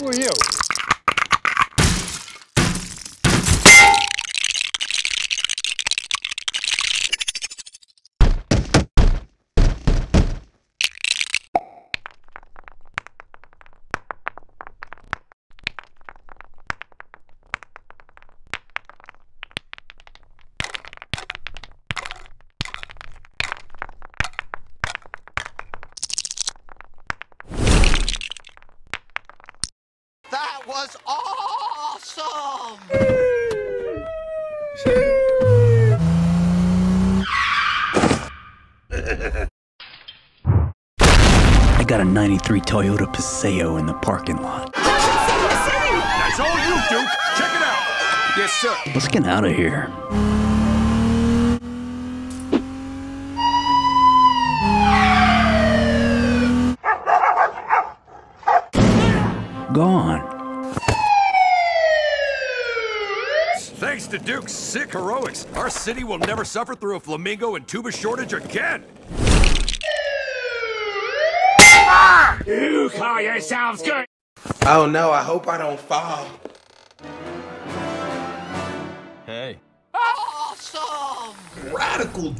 Who are you? That was awesome! I got a 93 Toyota Paseo in the parking lot. That's all you, Duke. Check it out. Yes, sir. Let's get out of here. Gone. Thanks to Duke's sick heroics, our city will never suffer through a flamingo and tuba shortage again. You call yourselves good. Oh no, I hope I don't fall. Hey. Awesome! Radical